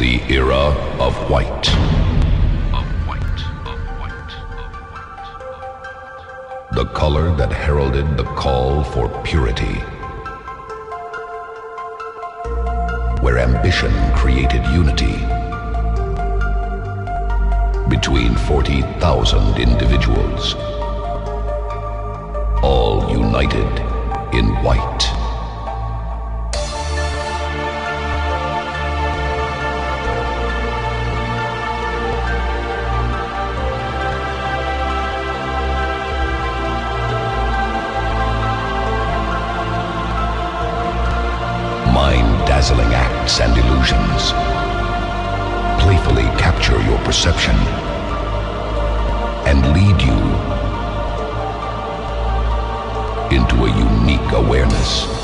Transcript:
The era of white. The color that heralded the call for purity. Where ambition created unity between 40,000 individuals, all united in white. Mind-dazzling acts and illusions. Playfully capture your perception and lead you into a unique awareness.